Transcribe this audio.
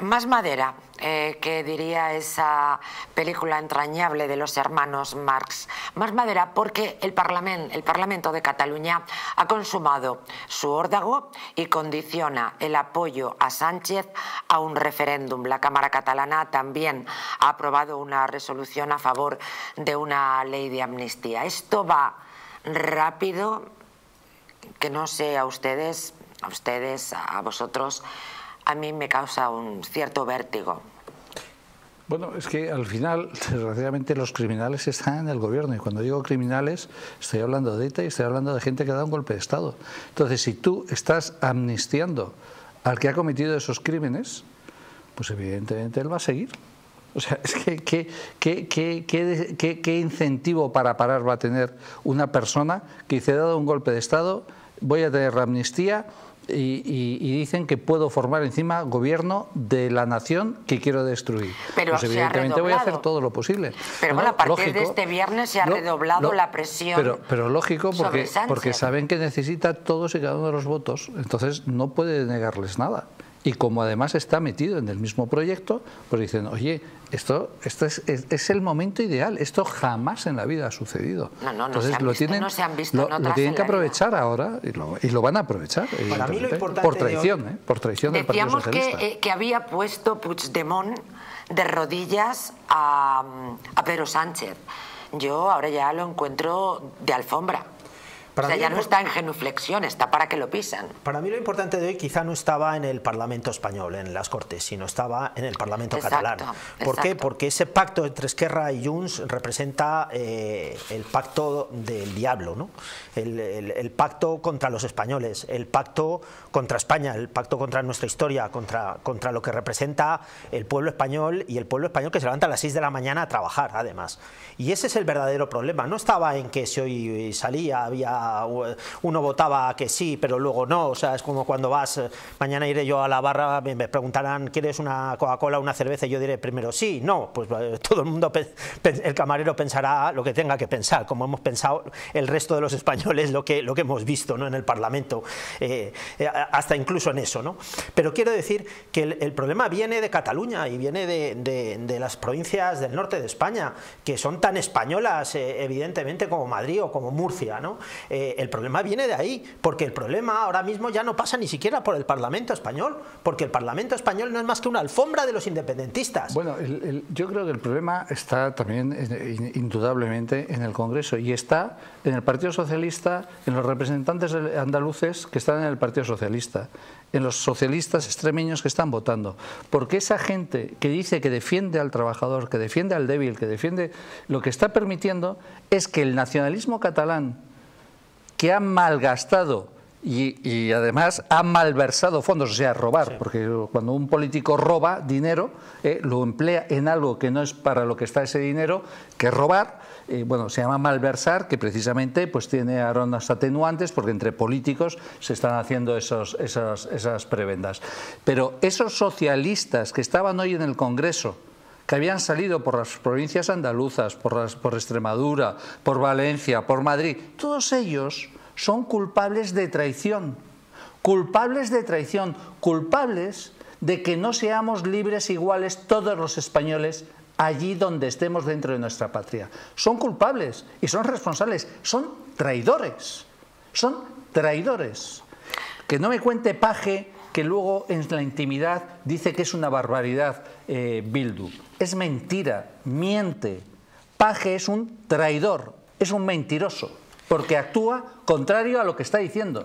Más madera, eh, que diría esa película entrañable de los hermanos Marx. Más madera porque el, el Parlamento de Cataluña ha consumado su órdago y condiciona el apoyo a Sánchez a un referéndum. La Cámara catalana también ha aprobado una resolución a favor de una ley de amnistía. Esto va rápido, que no sé a ustedes, a ustedes, a vosotros, a mí me causa un cierto vértigo. Bueno, es que al final, desgraciadamente, los criminales están en el gobierno. Y cuando digo criminales, estoy hablando de ETA y estoy hablando de gente que da un golpe de Estado. Entonces, si tú estás amnistiando al que ha cometido esos crímenes, pues evidentemente él va a seguir. O sea, es que ¿qué, qué, qué incentivo para parar va a tener una persona que dice, dado un golpe de Estado, voy a tener la amnistía y, dicen que puedo formar encima gobierno de la nación que quiero destruir. Pero pues evidentemente voy a hacer todo lo posible. Pero bueno, a partir de este viernes se ha redoblado la presión. Pero, pero lógico, porque, porque saben que necesita todos y cada uno de los votos, entonces no puede negarles nada. Y como además está metido en el mismo proyecto, pues dicen, oye, esto, esto es, es, el momento ideal, esto jamás en la vida ha sucedido. No, no, no, Entonces, lo tienen, se han visto lo, lo tienen que aprovechar ahora y lo, y lo, van a aprovechar. Para mí lo importante por traición, ¿eh? por traición del Partido Socialista. Que, eh, que había puesto Puigdemont de rodillas a, a Pedro Sánchez. Yo ahora ya lo encuentro de alfombra o sea, ya no está en genuflexión, está para que lo pisan. Para mí lo importante de hoy quizá no estaba en el Parlamento español, en las Cortes, sino estaba en el Parlamento catalán. ¿Por qué? Porque ese pacto entre Esquerra y Junts representa eh, el pacto del diablo, ¿no? El, pacto contra los españoles, el pacto contra España, el pacto contra nuestra historia, contra, contra lo que representa el pueblo español y el pueblo español que se levanta a las 6 de la mañana a trabajar, además. Y ese es el verdadero problema. No estaba en que si hoy salía, había uno votaba que sí, pero luego no, o sea, es como cuando vas, eh, mañana iré yo a la barra, me preguntarán, ¿quieres una Coca-Cola, una cerveza? Y yo diré primero sí, no, pues eh, todo el mundo, el camarero pensará lo que tenga que pensar, como hemos pensado el resto de los españoles, lo que, lo que hemos visto ¿no? en el Parlamento, eh, hasta incluso en eso, ¿no? Pero quiero decir que el, problema viene de Cataluña y viene de, de, las provincias del norte de España, que son tan españolas, evidentemente, como Madrid o como Murcia, ¿no? Eh, el problema viene de ahí, porque el problema ahora mismo ya no pasa ni siquiera por el Parlamento español, porque el Parlamento español no es más que una alfombra de los independentistas. Bueno, yo creo que el problema está también eh, indudablemente en el Congreso y está en el Partido Socialista, en los representantes andaluces que están en el Partido Socialista, en los socialistas extremeños que están votando. Porque esa gente que dice que defiende al trabajador, que defiende al débil, que defiende, lo que está permitiendo es que el nacionalismo catalán que han malgastado y, además han malversado fondos, o sea, robar, porque cuando un político roba dinero, eh, lo emplea en algo que no es para lo que está ese dinero, que robar, eh, bueno, se llama malversar, que precisamente pues tiene aromas atenuantes, porque entre políticos se están haciendo esos, esas, esas prebendas. Pero esos socialistas que estaban hoy en el Congreso, que habían salido por las provincias andaluzas, por, Extremadura, por Valencia, por Madrid, todos ellos son culpables de traición, culpables de traición, culpables de que no seamos libres iguales todos los españoles allí donde estemos dentro de nuestra patria. Son culpables y son responsables, son traidores, son traidores. Que no me cuente paje que luego en la intimidad dice que es una barbaridad eh, Bildu. Es mentira, miente. Paje es un traidor, es un mentiroso, porque actúa contrario a lo que está diciendo.